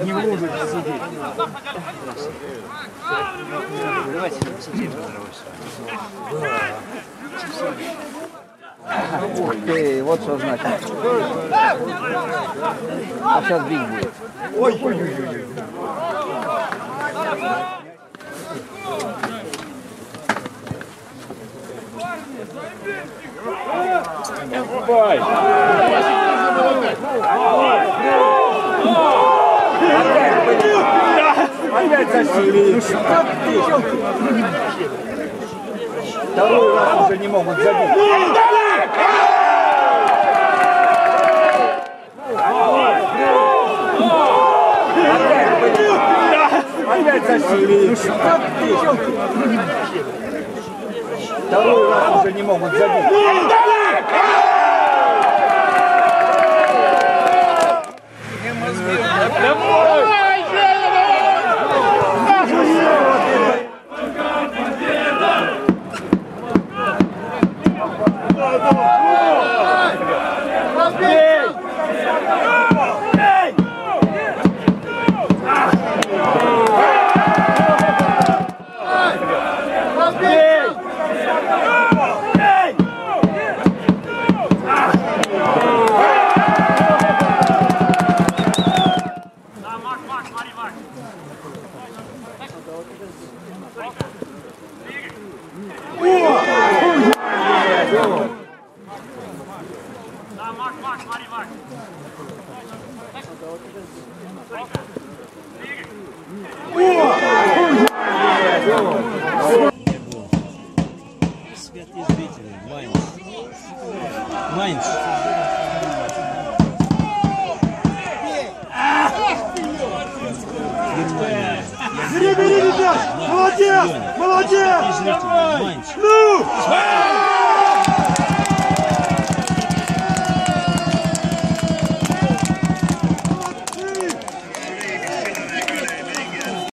Не луже сидеть. Давайте сидим, Ух ты, вот что значит. А сейчас биг будет. Ой-ой-ой. Опять засели. Ну что ты? Второй раз уже не могут забить. Опять засели. Ну что ты? Второй раз уже не могут забить. Brasil! Святые зрители, Майнц. Майнц. Бери, бери, ребят! Молодец! Молодец! Зрители, Майнц. Ну!